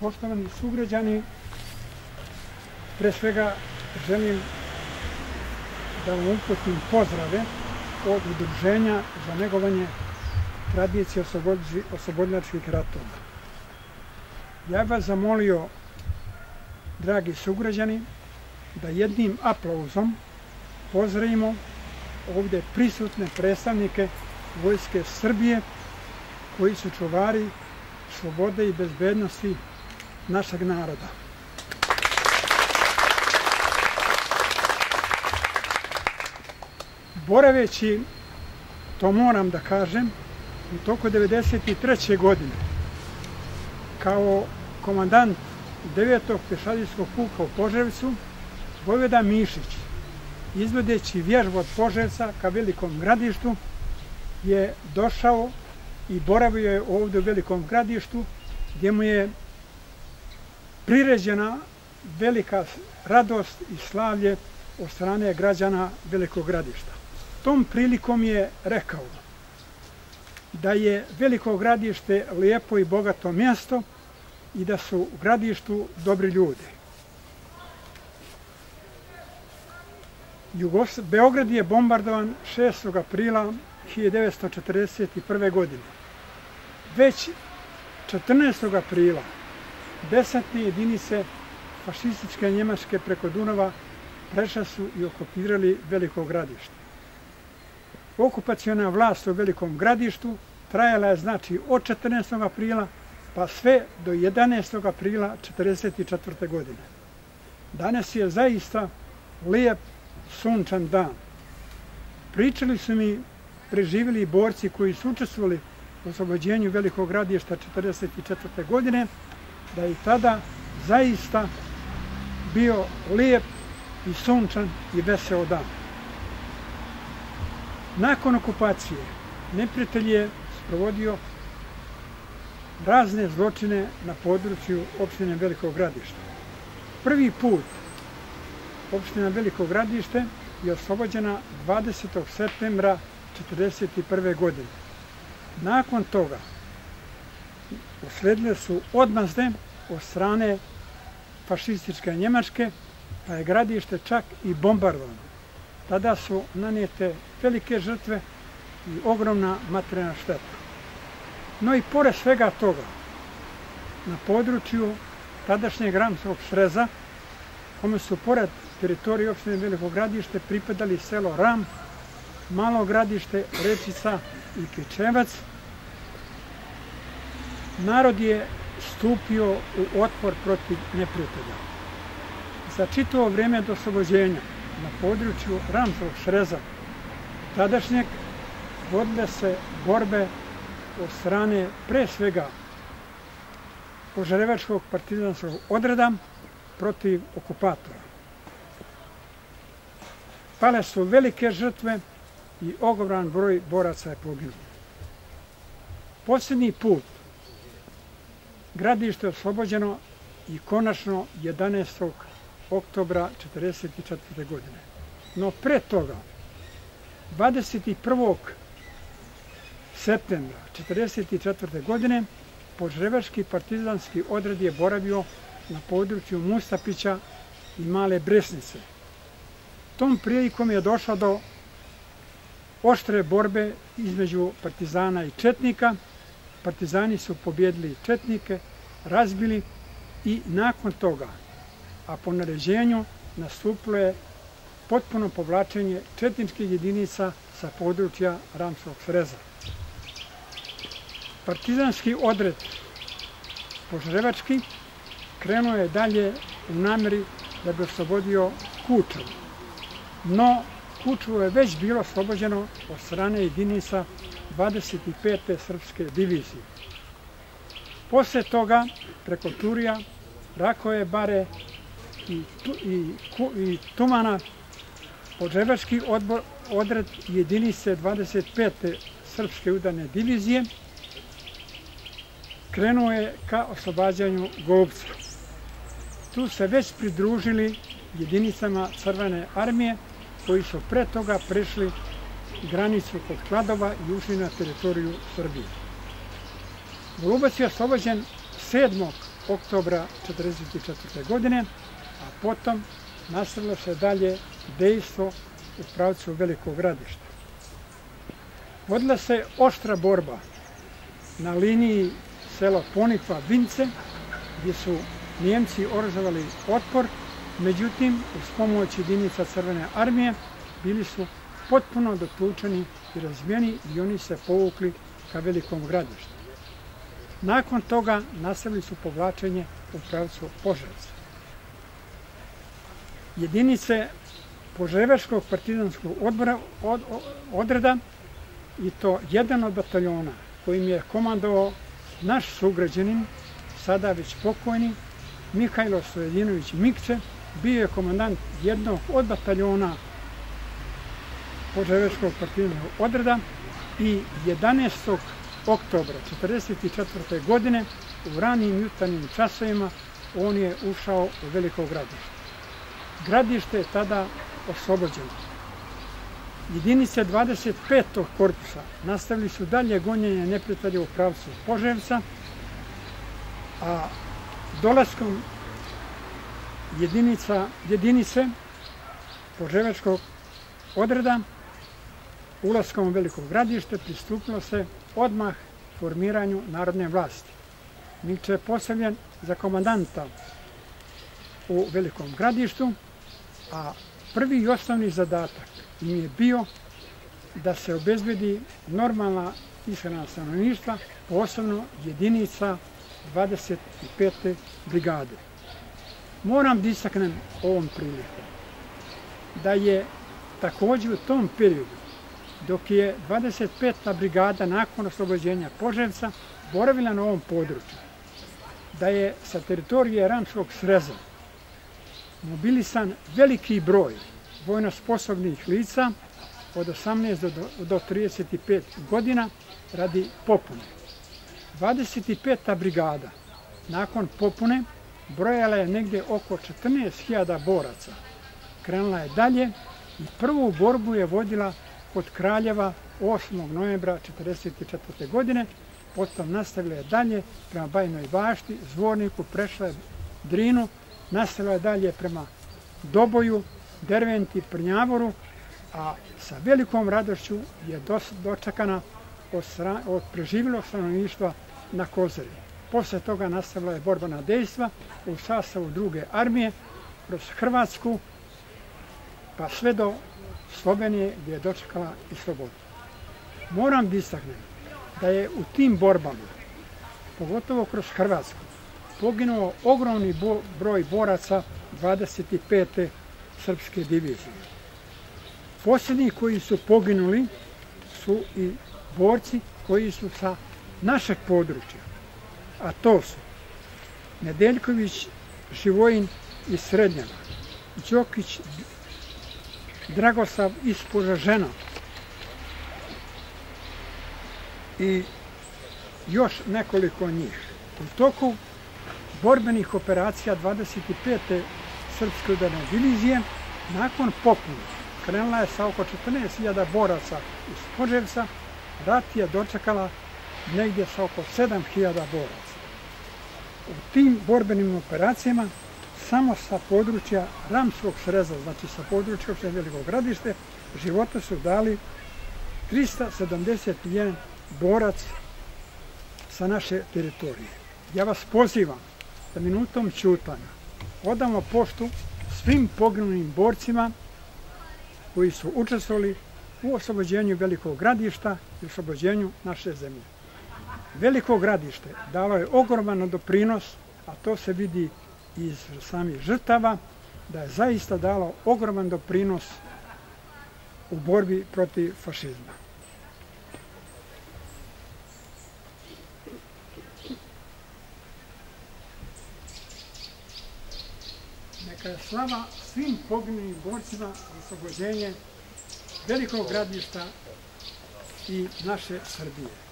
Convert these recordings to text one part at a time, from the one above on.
Poštovani sugrađani, pre svega želim da vam uputim pozdrave od udruženja za negovanje tradicije oslobodnjačkih ratova. Ja vas zamolio, dragi sugrađani, da jednim aplauzom pozdravimo ovdje prisutne predstavnike Vojske Srbije koji su čuvari slobode i bezbednosti našeg naroda. Boraveći, to moram da kažem, u toku 1993. godine, kao komandant 9. pešadijskog puka u Požarevcu, Vojvoda Mišić, izvedeći vježbu od Požarevca ka velikom gradištu, je došao i boravio je ovdje u velikom gradištu, gdje mu je priređena velika radost i slavlje od strane građana velikog gradišta. Tom prilikom je rekao da je veliko gradište lijepo i bogato mjesto i da su u gradištu dobri ljudi. Jugos... Beograd je bombardovan 6. aprila 1941. godine. Već 14. aprila desantne jedinice fašističke Njemačke preko Dunava prešla su i okupirali veliko gradište. Okupacijona vlast u velikom gradištu trajala je znači od 14. aprila pa sve do 11. aprila 1944. godine. Danas je zaista lijep sunčan dan. Pričali su mi preživjeli borci koji su učestvovali u oslobođenju velikog gradišta 1944. godine, da je tada zaista bio lijep i sunčan i veseo dan. Nakon okupacije, neprijatelj je sprovodio razne zločine na području opštine Velikog gradišta. Prvi put opština Veliko gradište je oslobođena 20. septembra 1941. godine. Nakon toga usledile su odmazde od strane fašističke Njemačke, pa je gradište čak i bombardovano. Tada su nanijete velike žrtve i ogromna materijalna šteta. No i pored svega toga, na području tadašnjeg Ramskog sreza, kome su pored teritoriji opštine Veliko gradište pripadali selo Ram, malo gradište, Rečica i Kičevac, narod je stupio u otpor protiv neprijatelja. Za čitovo vrijeme do oslobođenja na području Ramzovog sreza tadašnjeg vodile se borbe od strane pre svega požarevačkog partizanskog odreda protiv okupatora. Pale su velike žrtve i ogroman broj boraca je poginuo. Posljednji put gradište je oslobođeno i konačno 11. oktobra 1944. godine. No pre toga, 21. septembra 1944. godine, Požrevački partizanski odred je boravio na području Mustapića i Male Bresnice. Tom prilikom je došlo do oštre borbe između partizana i četnika. Partizani su pobjedili četnike, razbili i nakon toga, a po naređenju, nastupilo je potpuno povlačenje četničkih jedinica sa područja Ramskog sreza. Partizanski odred Požrevački krenuo je dalje u nameri da bi oslobodio Kučevu. No, Kučevo je već bilo oslobođeno od strane jedinica 25. srpske divizije. Posle toga, preko Turija, Rakoje, Bare i, i, i Tumana, Podževački odbor, odred jedinice 25. srpske udane divizije krenuo je ka oslobađanju Golubca. Tu se već pridružili jedinicama Crvene armije koji su pre toga prešli granicu kod Kladova i ušli na teritoriju Srbije. Golubac je oslobođen 7. oktobra 1944. godine, a potom nastavilo se dalje dejstvo u pravcu Velikog gradišta. Vodila se oštra borba na liniji selo Ponikva-Vince, gdje su Nijemci orazovali otpor, međutim, uz pomoć jedinica Crvene armije bili su potpuno dotučeni i razbijeni i oni se povukli ka velikom gradištu. Nakon toga nastavili su povlačenje u pravcu Požarca. Jedinice Požarevačkog partizanskog odbora od, odreda i to jedan od bataljona kojim je komandovao naš sugrađanin, sada već pokojni, Mihajlo Stojedinović Mikce, bio je komandant jednog od bataljona Požarevskog partizanskog odreda i 11. oktobra 1944. godine u ranim jutarnjim časovima on je ušao u veliko gradište. Gradište je tada oslobođeno. Jedinice 25. korpusa nastavili su dalje gonjenje neprijatelja u pravcu Poževca, a dolaskom jedinica, jedinice Poževačkog odreda ulaskom u veliko gradište pristupilo se odmah formiranju narodne vlasti. Mikče je postavljen za komandanta u velikom gradištu, a prvi i osnovni zadatak im je bio da se obezbedi normalna ishrana stanovništva, posebno jedinica 25. brigade. Moram da istaknem ovom priliku da je također u tom periodu dok je 25. brigada nakon oslobođenja Poževca boravila na ovom području, da je sa teritorije Ramskog sreza mobilisan veliki broj vojno sposobnih lica od 18 do, do 35 godina radi popune. 25. brigada nakon popune brojala je negdje oko 14.000 boraca. Krenula je dalje i prvu borbu je vodila kod Kraljeva 8. novembra 1944. godine, potom nastavila je dalje prema Bajnoj bašti, Zvorniku, prešla je Drinu, nastavila je dalje prema Doboju, Derventi, Prnjavoru, a sa velikom radošću je dočekana od, od preživjelog stanovništva na Kozari. Posle toga nastavila je borbana dejstva u sastavu druge armije kroz Hrvatsku, pa sve do Slovenije gdje je dočekala i slobodu. Moram da istaknem da je u tim borbama, pogotovo kroz Hrvatsku, poginuo ogromni broj boraca 25. srpske divizije. Posljednji koji su poginuli su i borci koji su sa našeg područja, a to su Nedeljković, Živojin i Srednjana, Đokić, Dragoslav iz Požažena i još nekoliko njih. U toku borbenih operacija 25. Srpske udarne divizije nakon popuna, krenula je sa oko 14.000 boraca iz Poževca, rat je dočekala negdje sa oko 7.000 boraca. U tim borbenim operacijama samo sa područja Ramskog sreza, znači sa područja opštine velikog gradište, života su dali 371 borac sa naše teritorije. Ja vas pozivam da minutom čutanja odamo poštu svim poginulim borcima koji su učestvovali u oslobođenju velikog gradišta i oslobođenju naše zemlje. Veliko gradište dalo je ogroman doprinos, a to se vidi iz samih žrtava, da je zaista dalo ogroman doprinos u borbi protiv fašizma. Neka je slava svim poginulim borcima za oslobođenje velikog gradišta i naše Srbije.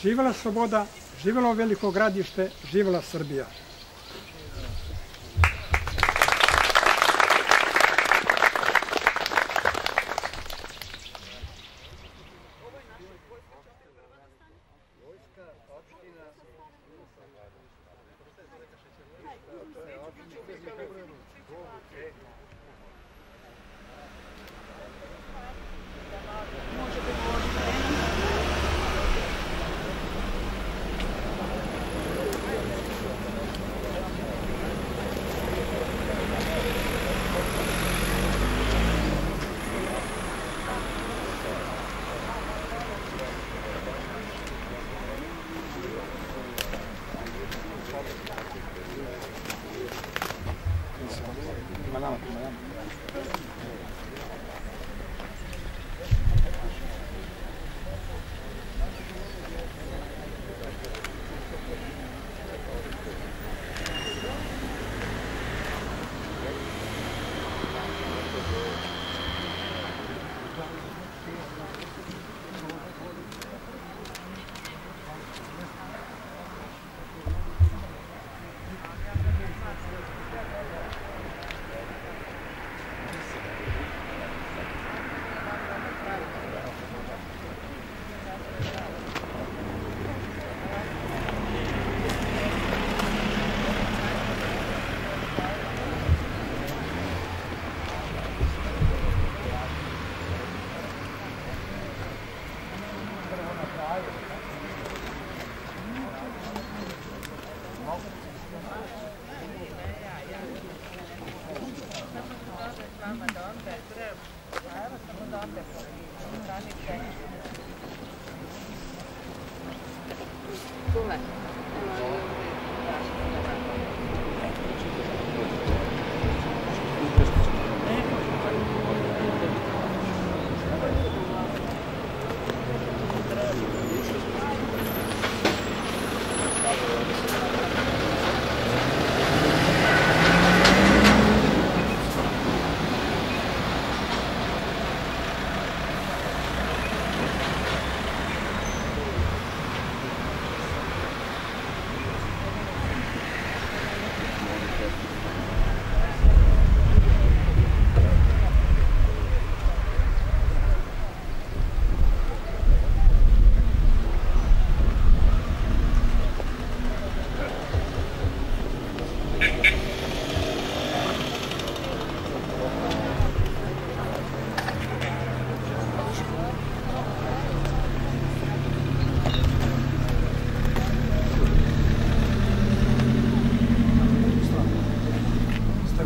Živjela sloboda, živjelo veliko gradište, živjela Srbija.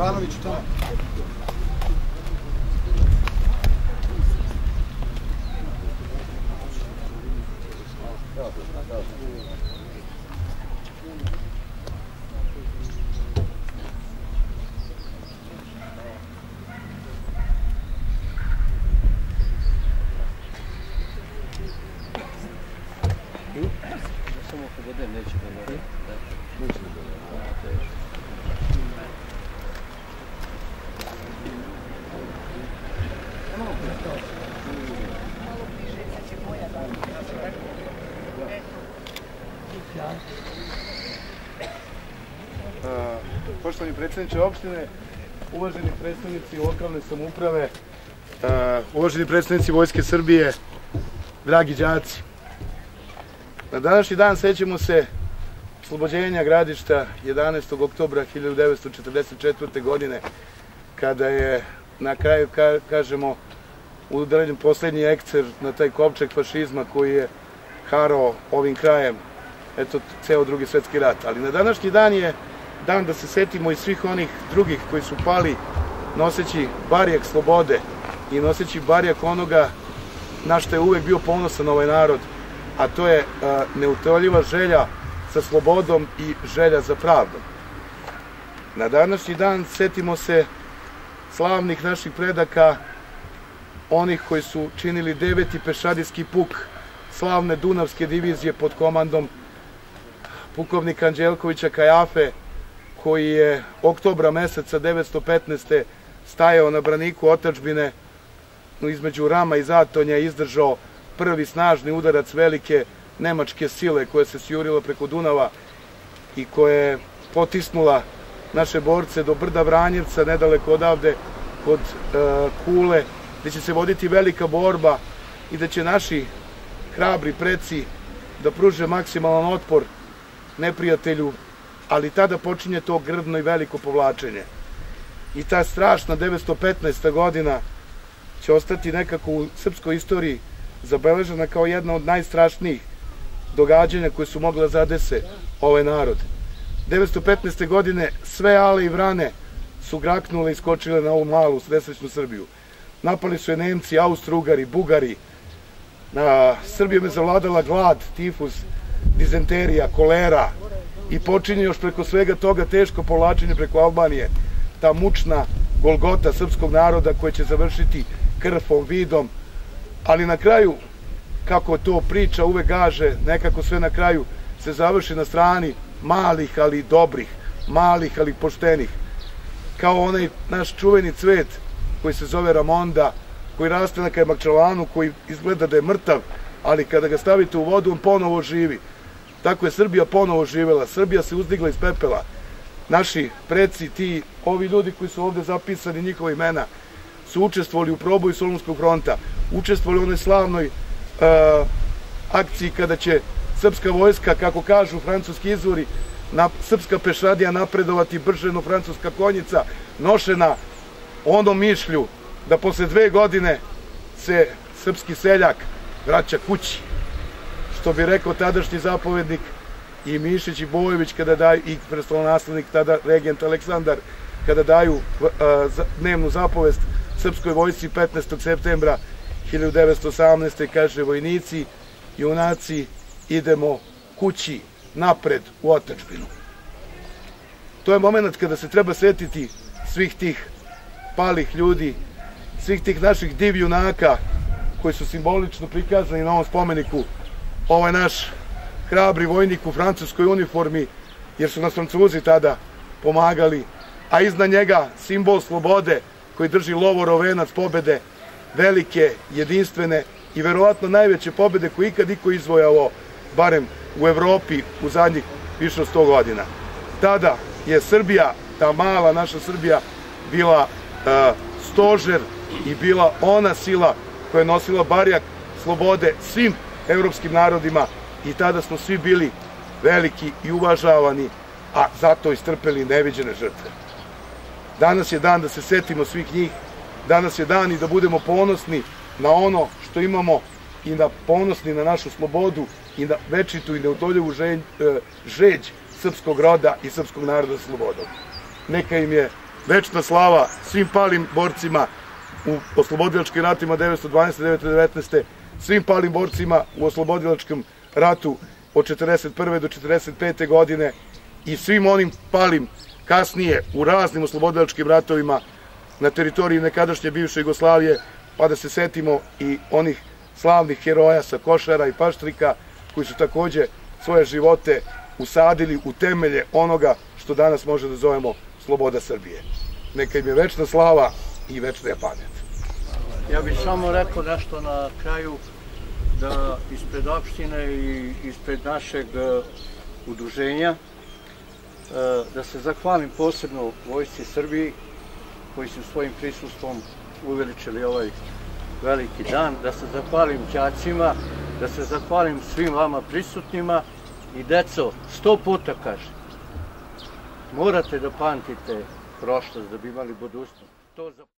Stevanović, Poštovani predsjedniče opštine, uvaženi predstavnici lokalne samuprave, uvaženi predstavnici Vojske Srbije, dragi đaci. Na današnji dan sećamo se oslobođenja gradišta 11. oktobra 1944. godine, kada je na kraju, ka, kažemo, udaljen posljednji ekcer na taj kopček fašizma koji je harao ovim krajem eto, ceo drugi svetski rat. Ali na današnji dan je dan da se setimo i svih onih drugih koji su pali noseći barijak slobode i noseći barijak onoga na što je uvek bio ponosan ovaj narod, a to je a, neutoljiva želja sa slobodom i želja za pravdom. Na današnji dan setimo se slavnih naših predaka, onih koji su činili deveti pešadijski puk slavne Dunavske divizije pod komandom pukovnika Anđelkovića Kajafe, koji je oktobra meseca 915. stajao na braniku otačbine između Rama i Zatonja izdržao prvi snažni udarac velike nemačke sile koja se sjurila preko Dunava i koja je potisnula naše borce do brda Vranjevca, nedaleko odavde, kod e, Kule, gde će se voditi velika borba i da će naši hrabri preci da pruže maksimalan otpor neprijatelju ali tada počinje to grdno i veliko povlačenje. I ta strašna 915. godina će ostati nekako u srpskoj istoriji zabeležena kao jedna od najstrašnijih događanja koje su mogla zadese ovaj narod. 915. godine sve ale i vrane su graknule i skočile na ovu malu nesrećnu Srbiju. Napali su je Nemci, Austro-Ugari, Bugari. Na Srbijom je zavladala glad, tifus, dizenterija, kolera i počinje još preko svega toga teško povlačenje preko Albanije. Ta mučna golgota srpskog naroda koja će završiti krvom, vidom, ali na kraju, kako to priča uvek gaže, nekako sve na kraju se završi na strani malih, ali dobrih, malih, ali poštenih. Kao onaj naš čuveni cvet koji se zove Ramonda, koji raste na Kajmakčalanu, koji izgleda da je mrtav, ali kada ga stavite u vodu, on ponovo živi. Tako je Srbija ponovo živela. Srbija se uzdigla iz pepela. Naši preci, ti, ovi ljudi koji su ovde zapisani, njihova imena, su učestvovali u proboju Solunskog fronta, učestvovali u onoj slavnoj uh, akciji kada će srpska vojska, kako kažu francuski izvori, na, srpska pešadija napredovati brženo francuska konjica, nošena onom mišlju da posle dve godine se srpski seljak vraća kući. Što bi rekao tadašnji zapovednik i Mišić i Bojević kada daju, i prestolonaslednik tada regent Aleksandar, kada daju uh, dnevnu zapovest srpskoj vojsci 15. septembra 1918. kaže vojnici, junaci, idemo kući napred u otačbinu. To je moment kada se treba setiti svih tih palih ljudi, svih tih naših div junaka koji su simbolično prikazani na ovom spomeniku. Ovaj naš hrabri vojnik u francuskoj uniformi, jer su nas francuzi tada pomagali, a iznad njega simbol slobode koji drži lovorov venac pobede, velike, jedinstvene i verovatno najveće pobede koje ikad iko izvojao barem u Evropi u zadnjih više od 100 godina. Tada je Srbija, ta mala naša Srbija, bila e, stožer i bila ona sila koja je nosila barjak slobode svim evropskim narodima i tada smo svi bili veliki i uvažavani, a zato istrpeli neviđene žrtve. Danas je dan da se setimo svih njih, danas je dan i da budemo ponosni na ono što imamo i da ponosni na našu slobodu i na večitu i neutoljevu žeđ, e, žeđ srpskog roda i srpskog naroda slobodom. Neka im je večna slava svim palim borcima u oslobodilačkim ratima 1912-1919, svim palim borcima u oslobodilačkom ratu od 1941. do 1945. godine i svim onim palim kasnije u raznim oslobodilačkim ratovima na teritoriji nekadašnje bivše Jugoslavije, pa da se setimo i onih slavnih heroja sa Košara i Paštrika, koji su takođe svoje živote usadili u temelje onoga što danas može da zovemo sloboda Srbije. Neka im je večna slava i večna je pamet. Ja bih samo rekao nešto na kraju da ispred opštine i ispred našeg e, udruženja e, da se zahvalim posebno vojsci Srbiji koji su svojim prisustvom uveličili ovaj veliki dan, da se zahvalim ćacima, da se zahvalim svim vama prisutnima i deco, sto puta kažem, morate da pamtite prošlost da bi imali budućnost. To za...